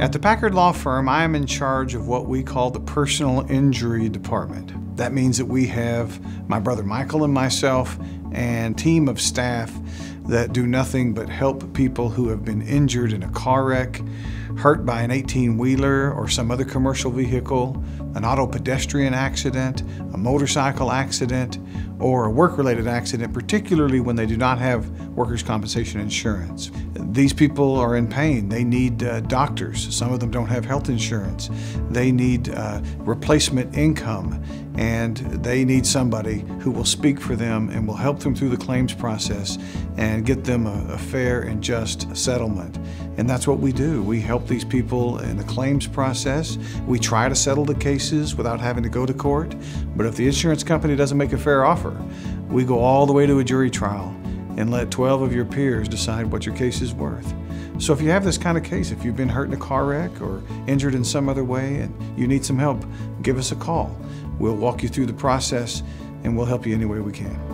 At the Packard Law Firm, I am in charge of what we call the Personal Injury Department. That means that we have my brother Michael and myself and team of staff that do nothing but help people who have been injured in a car wreck, hurt by an 18 wheeler or some other commercial vehicle, an auto pedestrian accident, a motorcycle accident, or a work related accident, particularly when they do not have workers' compensation insurance. These people are in pain. They need uh, doctors. Some of them don't have health insurance. They need uh, replacement income, and they need somebody who will speak for them and will help them through the claims process and get them a, a fair and just settlement. And that's what we do. We help these people in the claims process. We try to settle the cases without having to go to court. But if the insurance company doesn't make a fair offer, we go all the way to a jury trial and let 12 of your peers decide what your case is worth. So if you have this kind of case, if you've been hurt in a car wreck or injured in some other way and you need some help, give us a call. We'll walk you through the process and we'll help you any way we can.